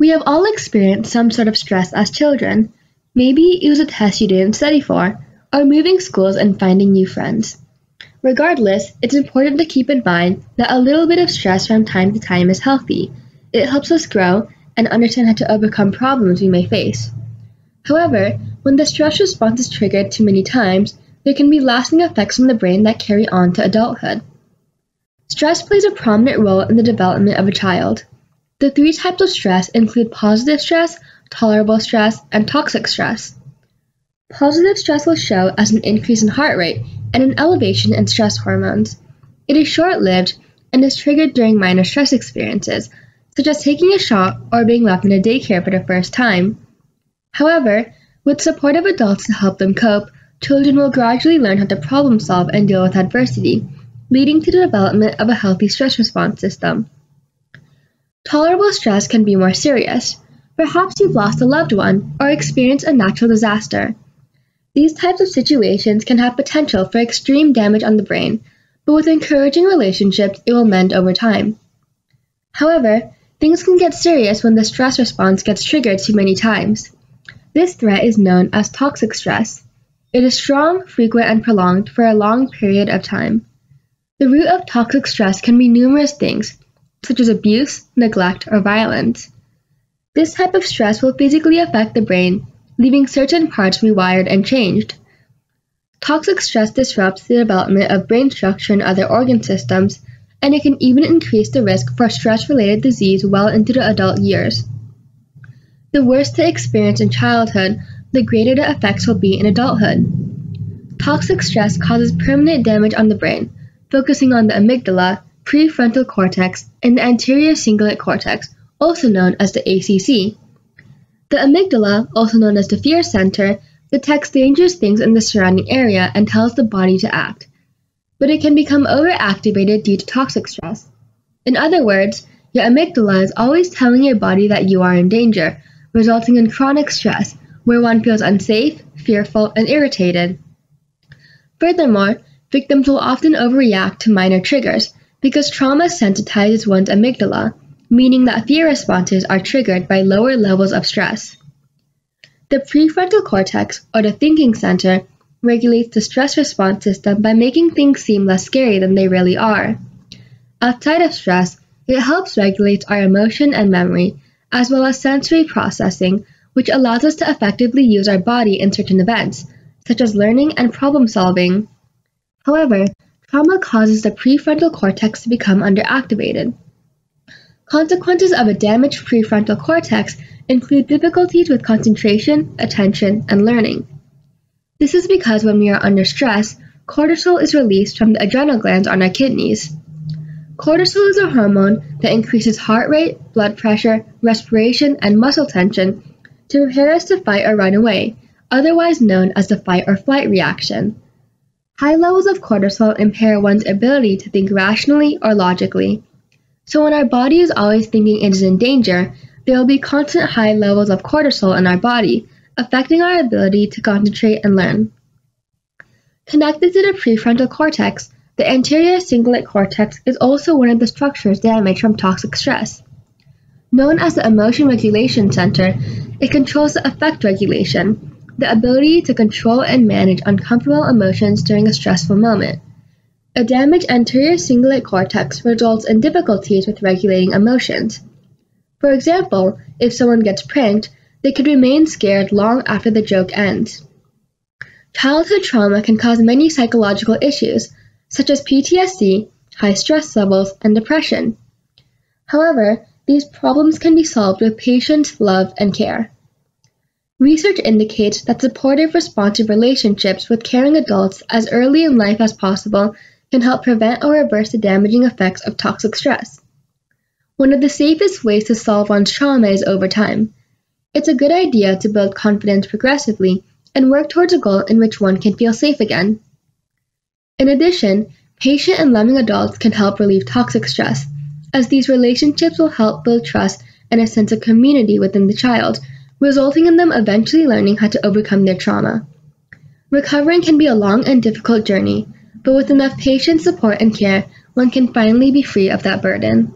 We have all experienced some sort of stress as children. Maybe it was a test you didn't study for, or moving schools and finding new friends. Regardless, it's important to keep in mind that a little bit of stress from time to time is healthy. It helps us grow and understand how to overcome problems we may face. However, when the stress response is triggered too many times, there can be lasting effects on the brain that carry on to adulthood. Stress plays a prominent role in the development of a child. The three types of stress include positive stress, tolerable stress, and toxic stress. Positive stress will show as an increase in heart rate and an elevation in stress hormones. It is short lived and is triggered during minor stress experiences, such as taking a shot or being left in a daycare for the first time. However, with supportive adults to help them cope, children will gradually learn how to problem solve and deal with adversity, leading to the development of a healthy stress response system. Tolerable stress can be more serious. Perhaps you've lost a loved one or experienced a natural disaster. These types of situations can have potential for extreme damage on the brain, but with encouraging relationships, it will mend over time. However, things can get serious when the stress response gets triggered too many times. This threat is known as toxic stress. It is strong, frequent, and prolonged for a long period of time. The root of toxic stress can be numerous things, such as abuse, neglect, or violence. This type of stress will physically affect the brain, leaving certain parts rewired and changed. Toxic stress disrupts the development of brain structure and other organ systems, and it can even increase the risk for stress related disease well into the adult years. The worse the experience in childhood, the greater the effects will be in adulthood. Toxic stress causes permanent damage on the brain, focusing on the amygdala, prefrontal cortex, and the anterior cingulate cortex, also known as the ACC. The amygdala, also known as the fear center, detects dangerous things in the surrounding area and tells the body to act. But it can become overactivated due to toxic stress. In other words, your amygdala is always telling your body that you are in danger, resulting in chronic stress, where one feels unsafe, fearful, and irritated. Furthermore, victims will often overreact to minor triggers, because trauma sensitizes one's amygdala, meaning that fear responses are triggered by lower levels of stress. The prefrontal cortex, or the thinking center, regulates the stress response system by making things seem less scary than they really are. Outside of stress, it helps regulate our emotion and memory, as well as sensory processing, which allows us to effectively use our body in certain events, such as learning and problem solving. However, Trauma causes the prefrontal cortex to become underactivated. Consequences of a damaged prefrontal cortex include difficulties with concentration, attention, and learning. This is because when we are under stress, cortisol is released from the adrenal glands on our kidneys. Cortisol is a hormone that increases heart rate, blood pressure, respiration, and muscle tension to prepare us to fight or run away, otherwise known as the fight or flight reaction. High levels of cortisol impair one's ability to think rationally or logically. So when our body is always thinking it is in danger, there will be constant high levels of cortisol in our body, affecting our ability to concentrate and learn. Connected to the prefrontal cortex, the anterior cingulate cortex is also one of the structures damaged from toxic stress. Known as the emotion regulation center, it controls the affect regulation, the ability to control and manage uncomfortable emotions during a stressful moment. A damaged anterior cingulate cortex results in difficulties with regulating emotions. For example, if someone gets pranked, they could remain scared long after the joke ends. Childhood trauma can cause many psychological issues, such as PTSD, high stress levels, and depression. However, these problems can be solved with patience, love, and care. Research indicates that supportive, responsive relationships with caring adults as early in life as possible can help prevent or reverse the damaging effects of toxic stress. One of the safest ways to solve one's trauma is over time. It's a good idea to build confidence progressively and work towards a goal in which one can feel safe again. In addition, patient and loving adults can help relieve toxic stress, as these relationships will help build trust and a sense of community within the child resulting in them eventually learning how to overcome their trauma. Recovering can be a long and difficult journey, but with enough patience, support, and care, one can finally be free of that burden.